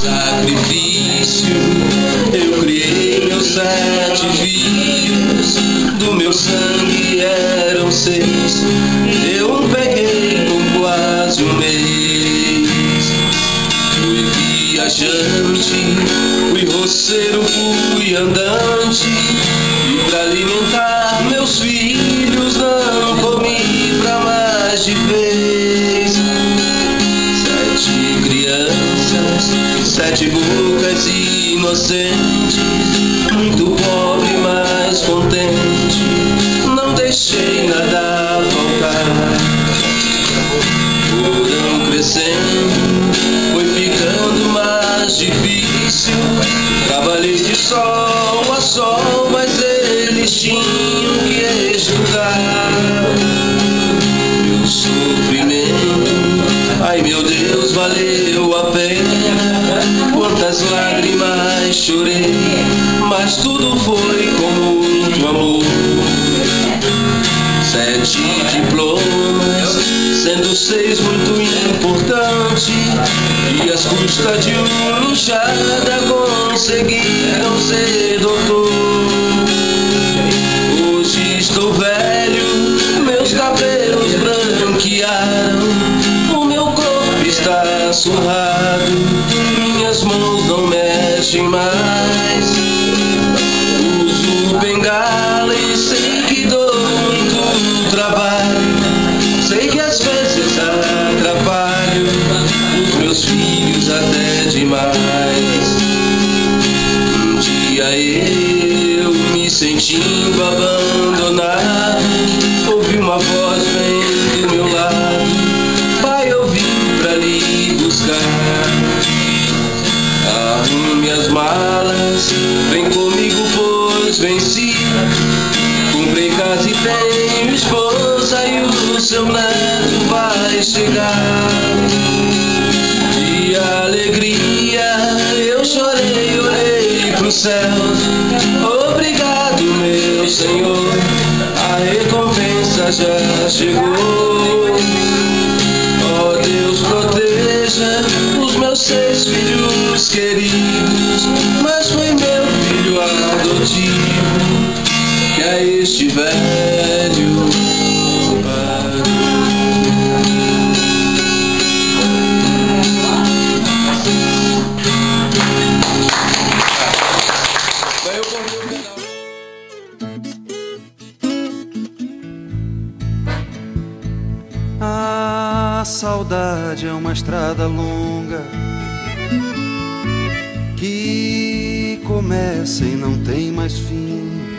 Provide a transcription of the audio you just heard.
Sacrifício, eu criei meus sete filhos, do meu sangue eram seis, eu peguei por quase um mês. Fui viajante, fui roceiro, fui andante, e pra alimentar meus filhos não comi pra mais de vez. Crianças, sete bocas inocentes, muito pobre, mas contente. Não deixei nada faltar. Foram crescendo, foi ficando mais difícil. Trabalhei de sol a sol, Deus, valeu a pena. Quantas lágrimas chorei, mas tudo foi com muito amor. Sete diplomas, sendo seis muito importante. E as custas de uma luxada conseguiram ser surrado, minhas mãos não mexem mais. Uso bengala e sei que dou muito trabalho. Sei que às vezes atrapalho os meus filhos até demais. Um dia eu me sentindo abandonado, malas, vem comigo, pois venci. Comprei casa e tenho esposa e o seu neto vai chegar. De alegria eu chorei, orei pros céus. Obrigado, meu Senhor, a recompensa já chegou. Ó Deus, proteja os meus seis filhos queridos, mas foi meu filho adotivo que a este velho A saudade é uma estrada longa começa e não tem mais fim.